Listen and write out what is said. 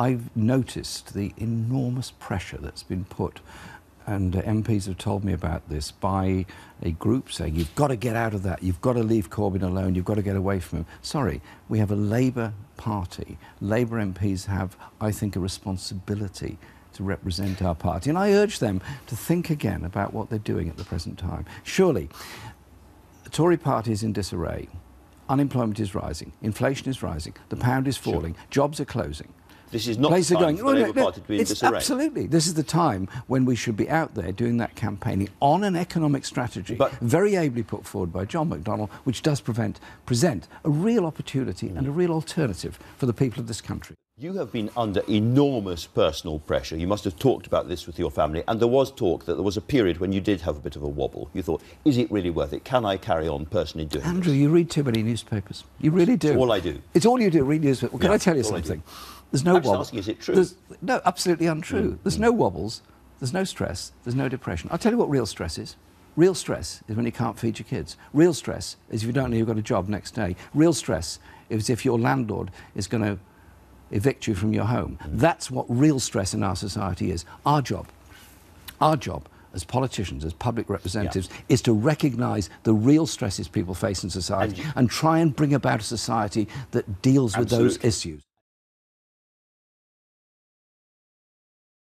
I've noticed the enormous pressure that's been put and uh, MPs have told me about this by a group saying you've got to get out of that, you've got to leave Corbyn alone, you've got to get away from him. Sorry, we have a Labour Party. Labour MPs have, I think, a responsibility to represent our party. And I urge them to think again about what they're doing at the present time. Surely, the Tory party is in disarray. Unemployment is rising, inflation is rising, the pound is falling, sure. jobs are closing. This is not Places the time going, for the Labour Party to be in disarray. Absolutely. This is the time when we should be out there doing that campaigning on an economic strategy, but, very ably put forward by John McDonnell, which does prevent, present a real opportunity mm. and a real alternative for the people of this country. You have been under enormous personal pressure. You must have talked about this with your family. And there was talk that there was a period when you did have a bit of a wobble. You thought, is it really worth it? Can I carry on personally doing Andrew, this? you read too many newspapers. You really do. It's all I do. It's all you do, read newspapers. Well, can I tell you something? There's no wobble. Asking, is it true? There's, no, absolutely untrue. Mm. There's mm. no wobbles. There's no stress. There's no depression. I'll tell you what real stress is. Real stress is when you can't feed your kids. Real stress is if you don't know you've got a job next day. Real stress is if your landlord is going to evict you from your home. That's what real stress in our society is. Our job, our job as politicians, as public representatives, yeah. is to recognise the real stresses people face in society and, and, try and bring about a society that deals Absolutely. with those issues.